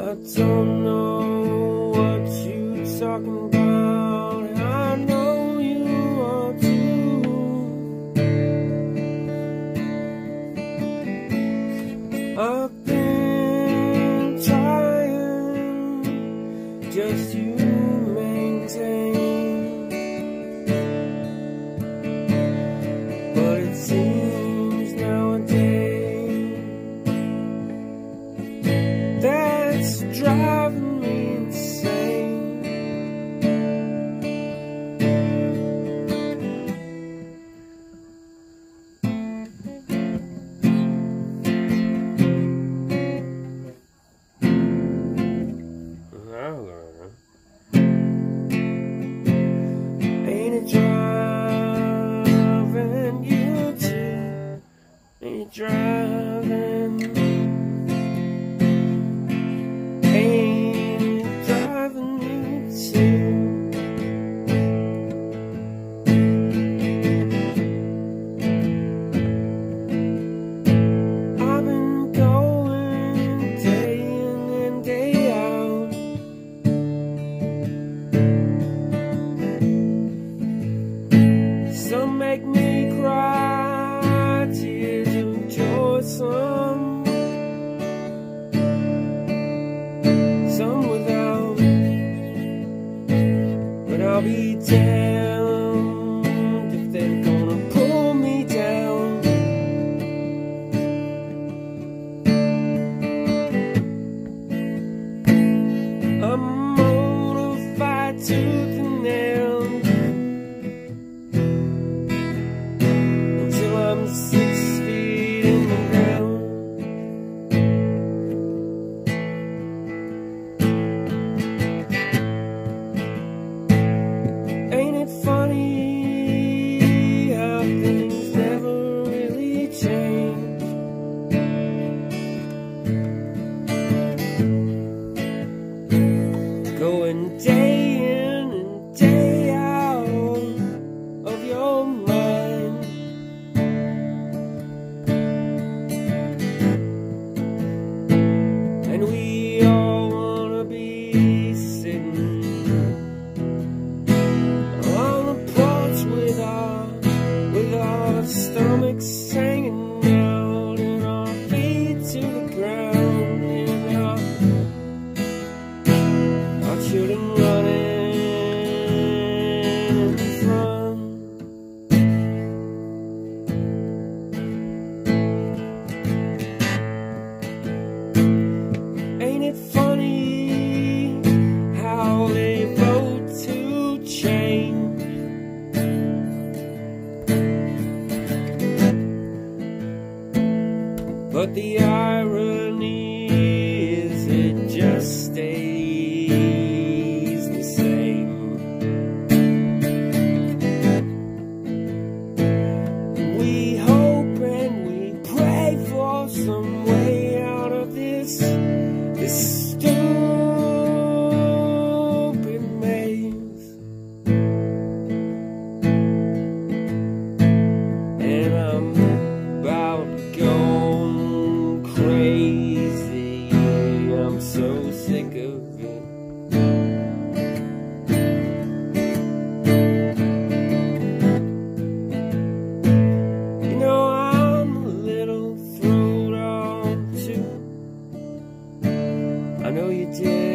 I don't know what you are talking about. I know you are too. I've been trying Just to maintain every day. But the irony is it just stays the same. We hope and we pray for some way. I know you did.